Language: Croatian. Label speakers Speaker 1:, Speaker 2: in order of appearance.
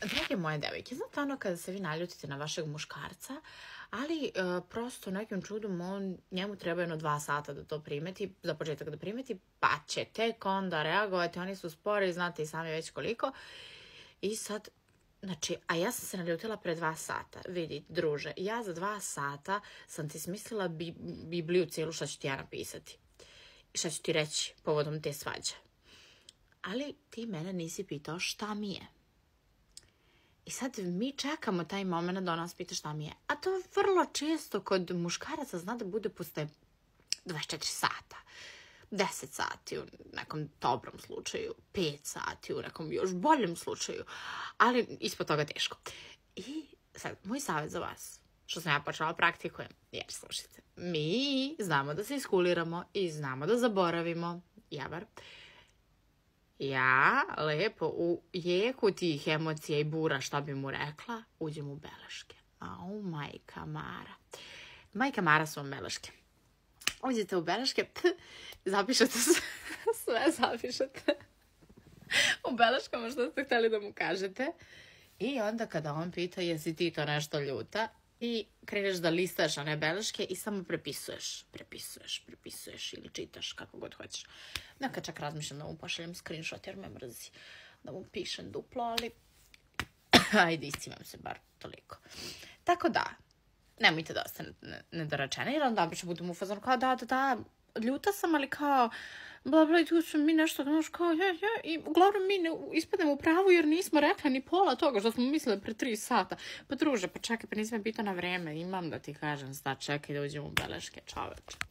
Speaker 1: Drage moje devojke, znate ono kada se vi naljutite na vašeg muškarca, ali e, prosto nekim čudom on, njemu treba jedno dva sata da to primeti, za početak da primeti, pa će tek onda reagovati, oni su spori, znate i sami već koliko. I sad, znači, a ja sam se naljutila pre dva sata. Vidi, druže, ja za dva sata sam ti smislila bi, Bibliju cijelu šta ću ti ja napisati. Šta ću ti reći povodom te svađe. Ali ti mene nisi pitao šta mi je. I sad mi čekamo taj moment da on nas pita šta mi je. A to vrlo često kod muškaraca zna da bude posle 24 sata. 10 sati u nekom dobrom slučaju, 5 sati u nekom još boljem slučaju, ali ispod toga teško. I sad, moj savjet za vas, što sam ja počela praktikujem, jer slušajte, mi znamo da se iskuliramo i znamo da zaboravimo, ja bar, ja lepo u jeku tih emocija i bura, šta bi mu rekla, uđem u beleške. Au, majka Mara. Majka Mara su vam beleške. Uđete u beleške, zapišete sve, sve zapišete u beleškama što ste htjeli da mu kažete. I onda kada on pita jesi ti to nešto ljuta, i kreneš da listaš one beleške i samo prepisuješ, prepisuješ, prepisuješ ili čitaš kako god hoćeš. Neka čak razmišljam da mu pošaljem screenshot jer me mrzi da mu pišem duplo, ali ajde istimam se bar toliko. Tako da, nemojte da ostane nedorečene, jer onda obično budem u fazonu kao da, da, da, ljuta sam, ali kao, bla, bla, tu su mi nešto, znaš, kao, ja, ja, i uglavnom mi ne ispademo u pravu jer nismo rekli ni pola toga što smo mislili pre tri sata. Pa druže, pa čekaj, pa nisam pitao na vreme, imam da ti kažem, sta, čekaj da uđem u beleške, čoveče.